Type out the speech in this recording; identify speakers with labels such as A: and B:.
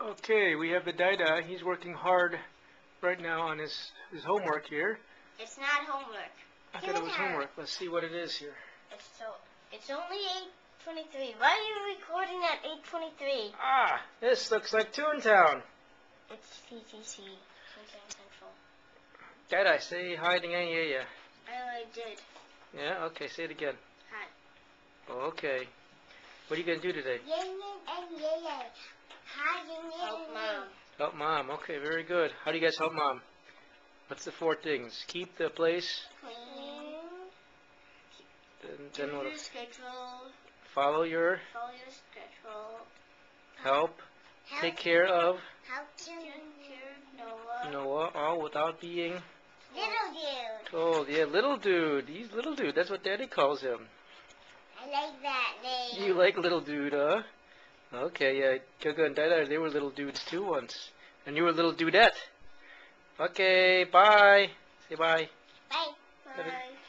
A: Okay, we have the Dada. He's working hard right now on his, his homework here.
B: It's not homework.
A: I thought it was homework. Let's see what it is here.
B: It's so. It's only 8:23. Why are you recording at 8:23?
A: Ah, this looks like Toontown.
B: It's TTC. Sunshine Central.
A: Dada, say hi to Yang Yaya.
B: I already did.
A: Yeah, okay, say it again.
B: Hi.
A: Okay. What are you going to do today?
C: Yin yin and yang yang. Hi yin yin
B: Help
C: and
B: mom.
A: Help mom. Okay, very good. How do you guys help mom? What's the four things? Keep the place,
B: Clean.
A: then, then what?
B: your schedule.
A: Follow your
B: Follow your schedule.
A: help,
C: Help,
A: take care of
C: help
B: Take care of Noah.
A: Noah, all without being
C: little dude.
A: told. Yeah, little dude. He's little dude. That's what Daddy calls him.
C: I like that name.
A: You like little dude, huh? Okay, yeah. Gaga and Dada, they were little dudes too once. And you were a little dudette. Okay, bye. Say.
C: Bye.
A: Bye.
B: Bye.